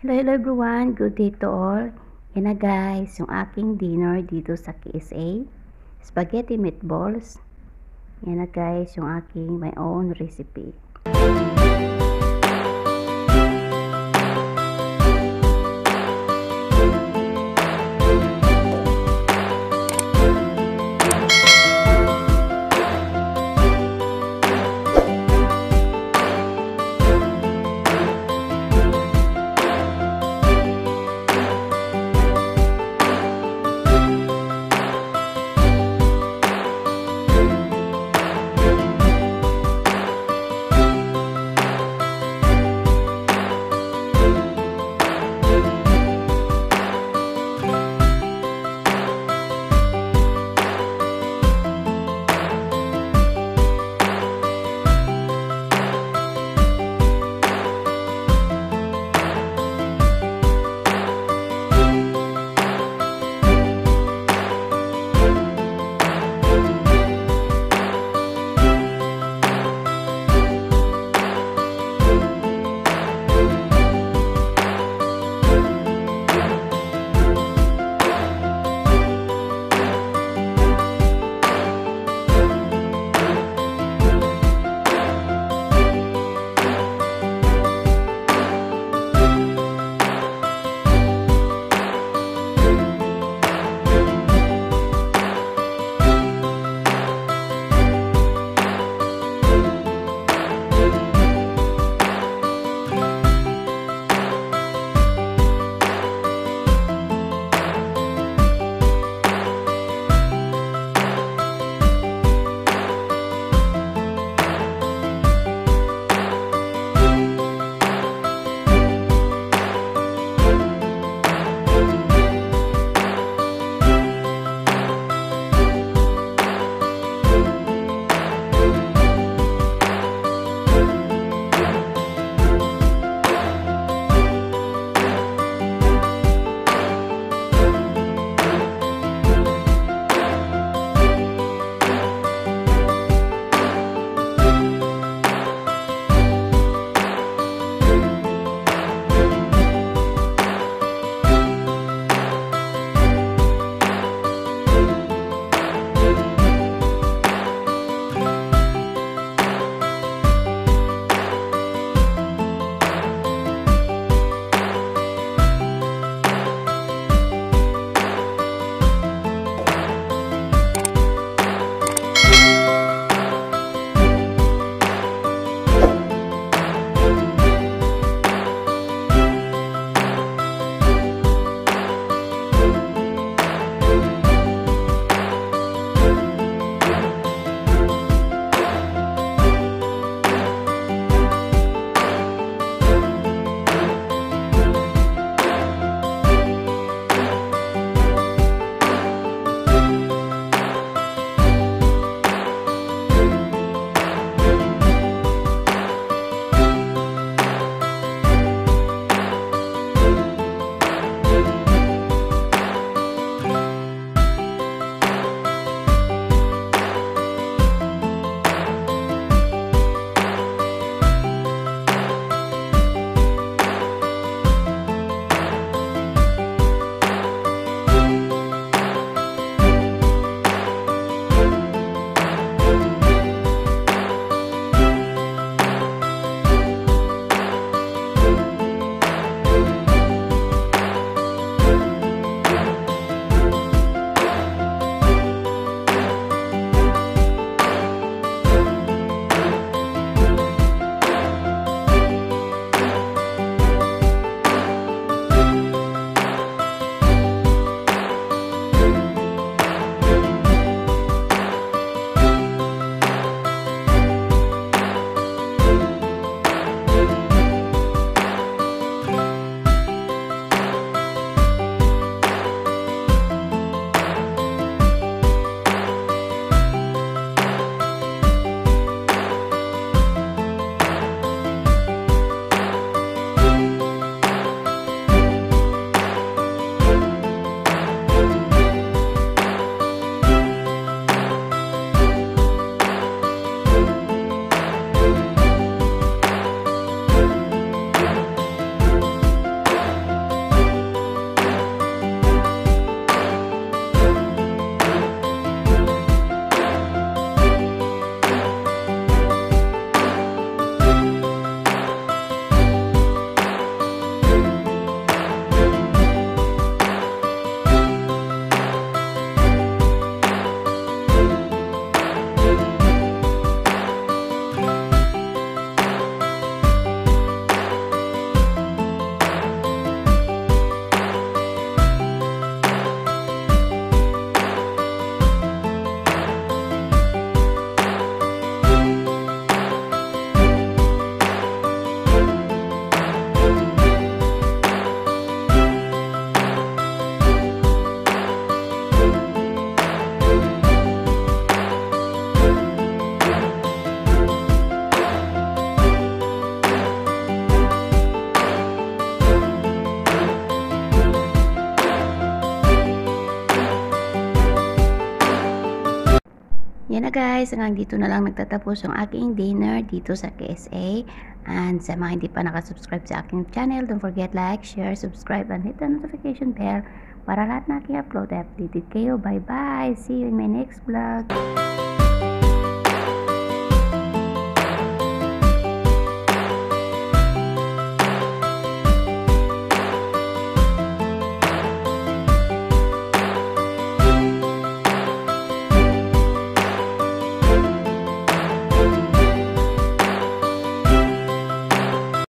Hello, hello everyone. Good day to all. Yan na guys, yung aking dinner dito sa KSA. Spaghetti meatballs. Yan na guys, yung aking my own recipe. Yan na guys, hanggang dito na lang nagtatapos yung aking dinner dito sa KSA. And sa mga hindi pa nakasubscribe sa aking channel, don't forget like, share, subscribe, and hit the notification bell para lahat na aking upload updated kayo. Bye-bye! See you in my next vlog!